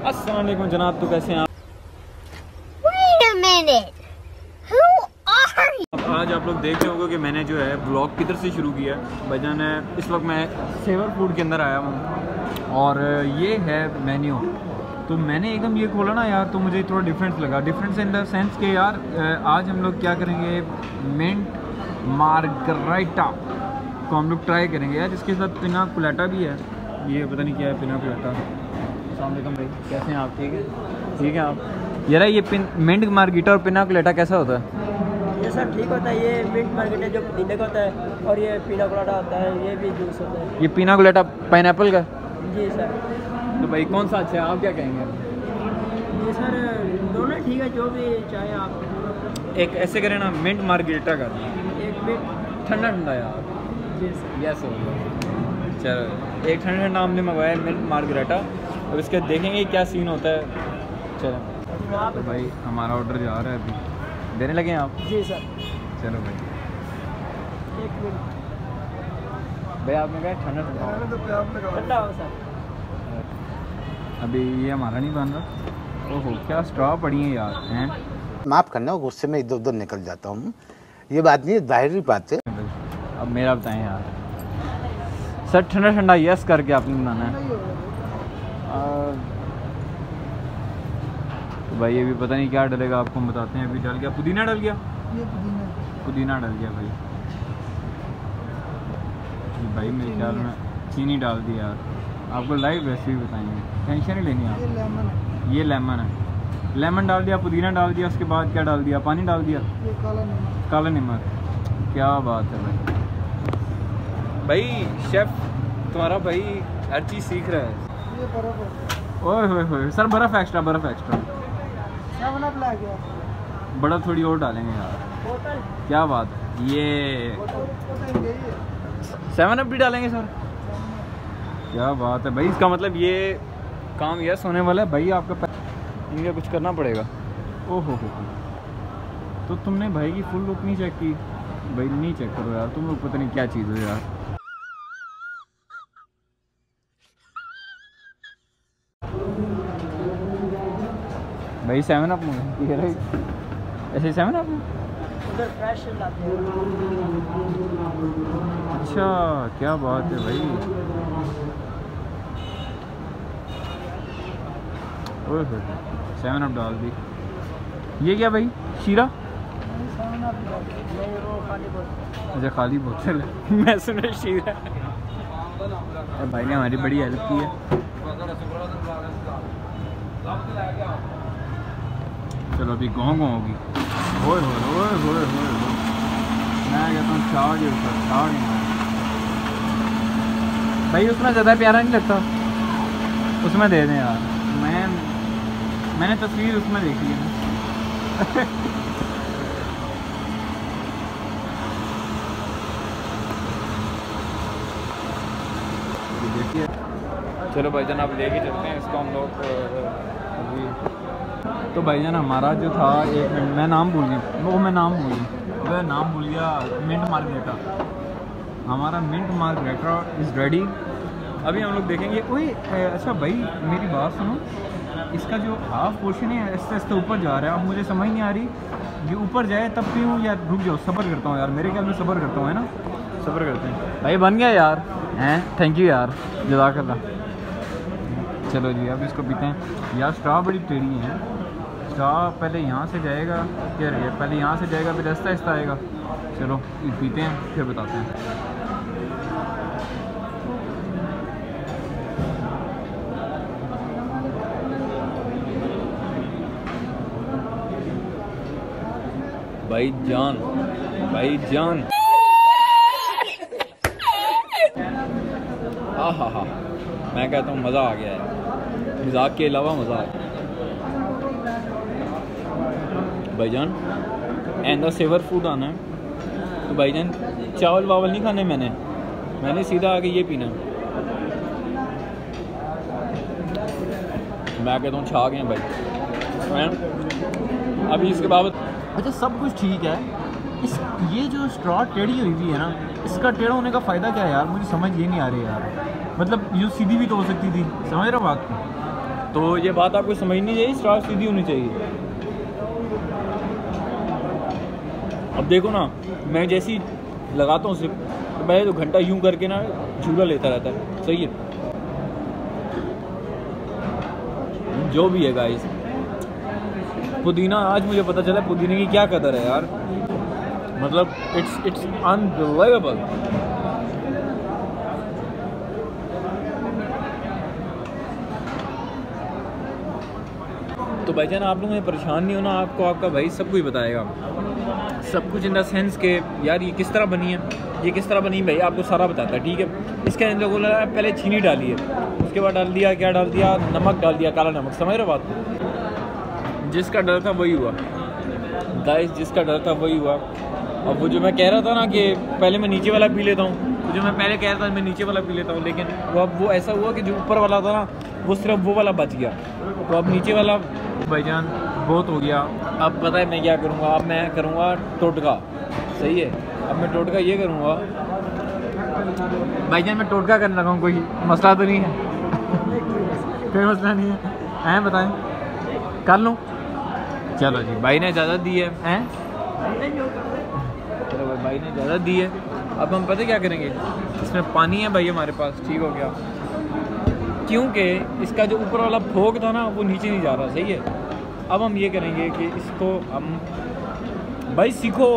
अस्सलाम वालेकुम जनाब तो कैसे हैं आप? Wait a minute. Who are you? अब आज आप लोग देख रहे होंगे कि मैंने जो है ब्लॉग किधर से शुरू किया है। भाईजान है इस वक्त मैं सेवर फ़ूड के अंदर आया हूँ। और ये है मेन्यू तो मैंने एकदम ये खोला ना यार तो मुझे थोड़ा डिफरेंस लगा। डिफरेंस इन द सेंस कि यार आज हम लोग क्या करेंगे? मिंट मार्गराइटा को हम लोग ट्राई करेंगे। यार जिसके साथ पिना कुलाटा भी है। ये पता नहीं क्या है पिना कुलाटा अलैक्म भाई कैसे हैं आप? ठीक है? ठीक है आप? यार ये पिन मिंट मार्गिटा और पिना कुलाटा कैसा होता है? ये सर ठीक होता है ये मिंट मार्केट है जो पुदीने का होता है और ये पीना कोलाडा होता है ये भी जूस होता है। ये पीना कुलाटा पाइन का? जी सर। तो भाई कौन सा अच्छा है? आप क्या कहेंगे? ये सर दोनों ठीक है जो भी चाहे आप। एक ऐसे करें ना मिंट मार्गेटा का एक मिनट ठंडा ठंडा यार। जी सर। यस हो चलो। एक ठंडा ठंडा हमने मंगवाया है मिंट मार्गरेटा। अब इसके देखेंगे क्या सीन होता है। चलो। तो भाई हमारा ऑर्डर जा रहा है अभी। देने लगे हैं आप? जी सर। चलो भाई। एक मिनट। भाई आपने कहा ठंडा ठंडा। ठंडा हो सर। अभी ये हमारा नहीं बन रहा। ओहो क्या स्ट्रॉ पड़ी है यार हैं? माफ़ करना गुस्से में इधर उधर निकल जाता हूँ। ये बात नहीं है ज़ाहिर बात है। अब मेरा बताएँ यार। सर ठंडा ठंडा यस करके आपने बनाना है। तो भाई ये भी पता नहीं क्या डलेगा आपको हम बताते हैं। अभी डल गया। पुदीना डल गया? पुदीना। पुदीना डल गया भाई। भाई मेरे ख्याल में चीनी डाल दी यार। आपको लाइव वैसे भी बताएँगे। टेंशन नहीं लेनी आप। ये लेमन है। लेमन डाल दिया पुदीना डाल दिया उसके बाद क्या डाल दिया? पानी डाल दिया? ये काला नमक। काला नमक। क्या बात है भाई। भाई शेफ तुम्हारा भाई हर चीज़ सीख रहा है। ये बर्फ़ ओए होए होए सर बर्फ़ एक्स्ट्रा बर्फ़ एक्स्ट्रा बड़ा थोड़ी और डालेंगे यार। क्या बात है। ये। सेवन अप भी डालेंगे सर क्या बात है। भाई इसका मतलब ये काम यस होने वाला है। भाई आपका इनका कुछ करना पड़ेगा। ओहो हो हो। तो तुमने भाई की फुल लुक नहीं चेक की? भाई नहीं चेक करो यार। तुम लोग पता नहीं क्या चीज़ हो यार। भाई सेवन अप ये रही। ऐसे सेवन अप उधर फ्रेश लाते हैं। अच्छा क्या बात है भाई। ओए सेवन अप डाल दी। ये क्या भाई शीरा? अच्छा खाली बोतल है। मैं सुना शीरा। भाई ने हमारी बड़ी हेल्प की है। चलो अभी गाँव गाँव होगी। ओए होए ओए होए होए होए मैं कहता हूँ चार ही ऊपर चार ही भाई उतना ज़्यादा प्यारा नहीं लगता। उसमें दे दें यार। मैं, मैंने तस्वीर उसमें देखी है। चलो भाईजान आप लेके चलते हैं इसको हम लोग अभी। तो भाईजान हमारा जो था एक मिनट मैं नाम भूल गया। वो मैं नाम भूल गया। मैं नाम भूल गया मिंट मार्गरेटा हमारा मिंट मार्गरेटा इज़ रेडी अभी हम लोग देखेंगे ओए अच्छा भाई मेरी बात सुनो। इसका जो हाफ़ पोर्शन है ऐसे ऐसे ऊपर जा रहा है अब मुझे समझ नहीं आ रही। ये ऊपर जाए तब पीऊँ या रुक जाओ सफ़र करता हूँ यार मेरे ख्याल में सफ़र करता हूँ है ना? सफ़र करते हैं। भाई बन गया यार। हैं थैंक यू यार जजाकल्ला। चलो जी अब इसको पीते हैं। यार स्ट्रॉ बड़ी टेढ़ी है। स्ट्रॉ पहले यहाँ से जाएगा क्या रही पहले यहाँ से जाएगा, फिर रास्ता आहिस्ता आएगा। चलो पीते हैं, फिर बताते हैं। भाई जान भाई जान। हाँ हाँ हाँ मैं कहता हूँ मज़ा आ गया है। मज़ाक के अलावा मज़ा आ गया। भाईजान एंड सेवर फ़ूड आना है। तो भाईजान चावल वावल नहीं खाने मैंने। मैंने सीधा आके ये पीना मैं कहता हूँ छा गए भाई। अभी इसके बाबत अच्छा सब कुछ ठीक है। इस ये जो स्ट्रॉ टेढ़ी हुई हुई है ना इसका टेढ़ा होने का फ़ायदा क्या है यार? मुझे समझ ये नहीं आ रही यार। मतलब ये सीधी भी तो हो सकती थी। समझ रहा बात? को तो ये बात आपको समझनी चाहिए स्टार्ट सीधी होनी चाहिए। अब देखो ना, मैं जैसी लगाता हूँ सिर्फ़ तो मैं तो घंटा यूँ करके ना झूला लेता रहता है। सही है? जो भी है गाइस पुदीना, आज मुझे पता चला पुदीने की क्या कदर है यार। मतलब इट्स इट्स अनबिलीवेबल तो भाई भाईजान आप लोग परेशान नहीं होना, आपको आपका भाई सब कुछ बताएगा। सब कुछ इन द सेंस के, यार ये किस तरह बनी है? ये किस तरह बनी भाई आपको सारा बताता है, ठीक है? इसके अंदर लोगों ने पहले चीनी डाली है, उसके बाद डाल दिया, क्या डाल दिया? नमक डाल दिया, काला नमक, समझ रहे बात? जिसका डर था वही हुआ। गाइस जिसका डर था वही हुआ। अब वो जो मैं कह रहा था ना कि पहले मैं नीचे वाला पी लेता हूँ जो मैं पहले कह रहा था मैं नीचे वाला पी लेता हूँ, लेकिन वो अब वो ऐसा हुआ कि जो ऊपर वाला था ना, वो सिर्फ़ वो वाला बच गया। तो अब नीचे वाला, भाईजान बहुत हो गया। अब पता है मैं क्या करूँगा? अब मैं करूँगा टोटका। सही है? अब मैं टोटका ये करूँगा। भाईजान मैं टोटका करने लगा हूँ, कोई मसला तो नहीं है? कोई मसला नहीं है। हैं, बताएँ। कर लूँ? चलो जी, भाई ने इजाज़त दी है। हैं? चलो भाई भाई ने इजाज़त दी है। अब हम पता क्या करेंगे? इसमें पानी है भाई हमारे पास, ठीक हो गया। क्योंकि इसका जो ऊपर वाला फोक था ना, वो नीचे नहीं जा रहा, सही है? अब हम ये करेंगे कि इसको हम भाई सीखो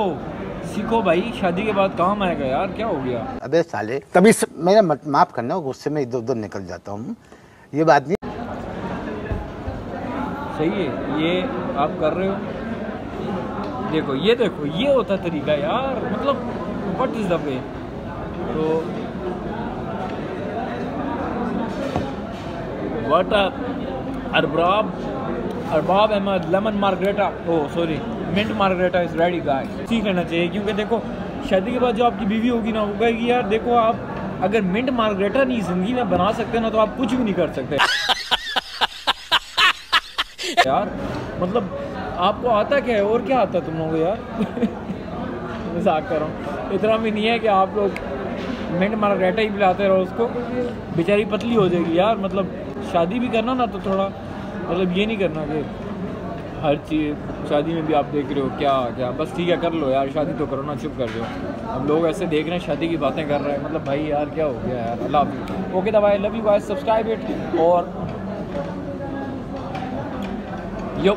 सीखो भाई शादी के बाद काम आएगा यार क्या हो गया? अबे साले तभी से, मेरा माफ़ करना गुस्से में इधर उधर निकल जाता हूँ। ये बात नहीं सही है ये आप कर रहे हो। देखो ये देखो ये होता तरीका यार मतलब what is the way to what Arbab Arbab Ahmad, lemon margarita, oh sorry mint margarita is ready guy सीख लेना चाहिए, क्योंकि देखो शादी के बाद जो आपकी बीवी होगी ना, वो कहेगी, यार, देखो आप, अगर मिंट मार्गरेटा नहीं ज़िंदगी में बना सकते ना तो आप कुछ भी नहीं कर सकते. यार मतलब आपको आता क्या है? और क्या आता तुम लोगों को, यार? मज़ाक कर रहा हूँ। इतना भी नहीं है कि आप लोग मिंट मार्गरेटा ही पिलाते रहो उसको। बेचारी पतली हो जाएगी, यार। मतलब शादी भी करना ना तो थोड़ा मतलब ये नहीं करना कि हर चीज़, शादी में भी आप देख रहे हो क्या क्या, बस ठीक है, कर लो यार, शादी तो करो ना, चुप कर दो अब लोग ऐसे देख रहे हैं, शादी की बातें कर रहे हैं मतलब भाई यार क्या हो गया यार, अल्लाह ओके दबाई love you guys subscribe it और यो